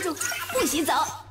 公主不许走。